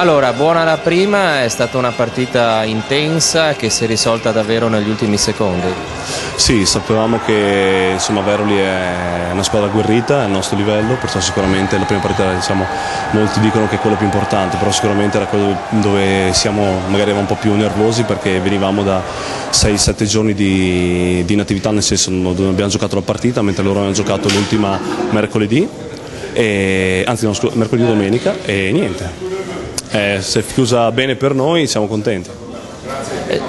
Allora, buona la prima, è stata una partita intensa che si è risolta davvero negli ultimi secondi. Sì, sapevamo che insomma, Veroli è una squadra agguerrita, è al nostro livello, perciò sicuramente la prima partita diciamo, molti dicono che è quella più importante, però sicuramente era quello dove siamo magari un po' più nervosi perché venivamo da 6-7 giorni di, di inattività, nel senso non abbiamo giocato la partita, mentre loro hanno giocato l'ultima mercoledì, e, anzi no, mercoledì domenica e niente eh, se è chiusa bene per noi siamo contenti. Eh,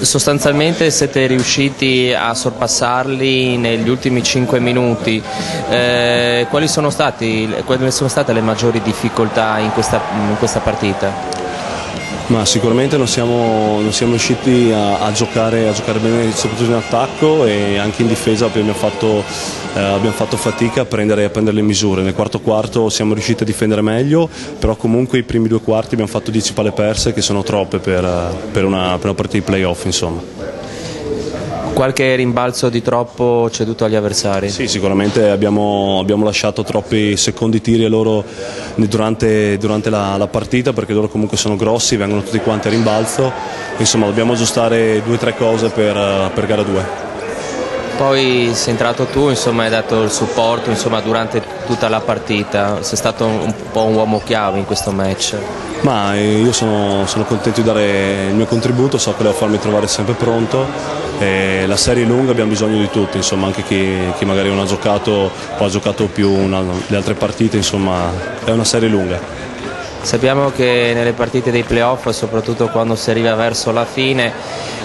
sostanzialmente siete riusciti a sorpassarli negli ultimi 5 minuti, eh, quali, sono stati, sono state le maggiori difficoltà in questa, in questa partita? Ma sicuramente non siamo, non siamo riusciti a, a, giocare, a, giocare, bene soprattutto in attacco e anche in difesa abbiamo fatto, eh, abbiamo fatto fatica a prendere, a prendere, le misure. Nel quarto quarto siamo riusciti a difendere meglio, però comunque i primi due quarti abbiamo fatto 10 palle perse che sono troppe per, per, una, per una partita di playoff. Insomma. Qualche rimbalzo di troppo ceduto agli avversari? Sì, sicuramente abbiamo, abbiamo lasciato troppi secondi tiri a loro durante, durante la, la, partita perché loro comunque sono grossi, vengono tutti quanti a rimbalzo, insomma dobbiamo aggiustare due o tre cose per, per gara 2 poi sei entrato tu, insomma, hai dato il supporto insomma, durante tutta la partita, sei stato un po' un uomo chiave in questo match. Ma io sono, sono contento di dare il mio contributo, so che devo farmi trovare sempre pronto. La serie è lunga, abbiamo bisogno di tutti, insomma, anche chi, chi, magari non ha giocato o ha giocato più una, le altre partite, insomma, è una serie lunga. Sappiamo che nelle partite dei playoff, soprattutto quando si arriva verso la fine,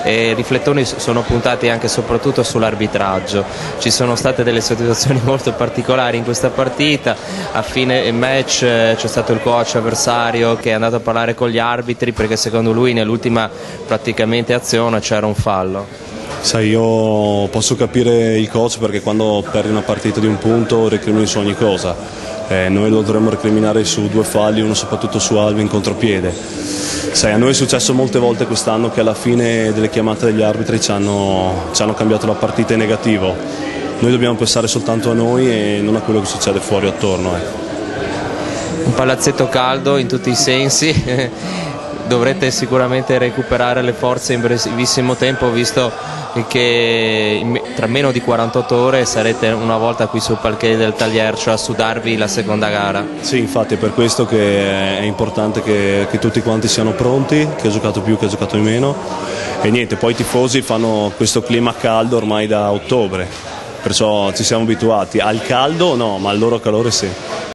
eh, i riflettori sono puntati anche e soprattutto sull'arbitraggio. Ci sono state delle situazioni molto particolari in questa partita, a fine match eh, c'è stato il coach avversario che è andato a parlare con gli arbitri perché secondo lui nell'ultima praticamente azione c'era un fallo. Sai, io posso capire il coach perché quando perdi una partita di un punto recrimini su ogni cosa eh, noi lo dovremmo recriminare su due falli, uno soprattutto su Alvin contropiede. Sai, a noi è successo molte volte quest'anno che alla fine delle chiamate degli arbitri ci hanno, ci hanno cambiato la partita in negativo. Noi dobbiamo pensare soltanto a noi e non a quello che succede fuori attorno. Eh. Un palazzetto caldo in tutti i sensi. dovrete sicuramente recuperare le forze in brevissimo tempo visto che tra meno di 48 ore sarete una volta qui sul palquet del Tagliercio a sudarvi la seconda gara. Sì, infatti è per questo che è importante che, che tutti quanti siano pronti, chi ha giocato più, chi ha giocato di meno e niente, poi i tifosi fanno questo clima caldo ormai da ottobre, perciò ci siamo abituati al caldo no, ma al loro calore sì.